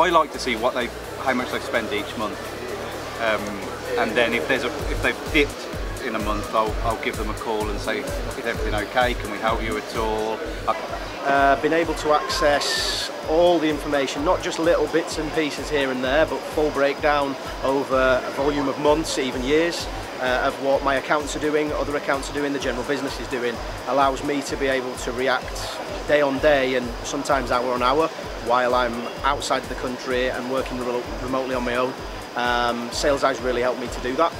I like to see what they, how much they spend each month, um, and then if there's a, if they've dipped in a month, I'll, I'll give them a call and say, is everything okay? Can we help you at all? Uh, been able to access all the information, not just little bits and pieces here and there, but full breakdown over a volume of months, even years. uh, of what my accounts are doing, other accounts are doing, the general business is doing, allows me to be able to react day on day and sometimes hour on hour while I'm outside the country and working remotely on my own. Um, sales eyes really helped me to do that.